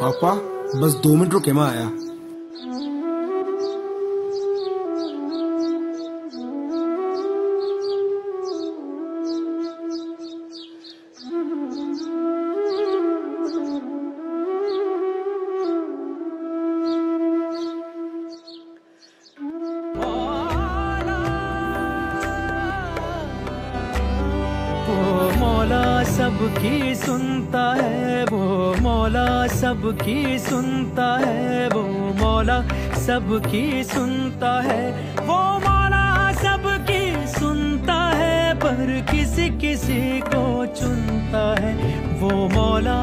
पापा बस दो मिनट रुके मैं आया। सबकी सुनता है मौला सबकी सुनता है, वो मौला सबकी सुनता है, वो मौला सबकी सुनता है, पर किसी किसी को चुनता है, वो मौला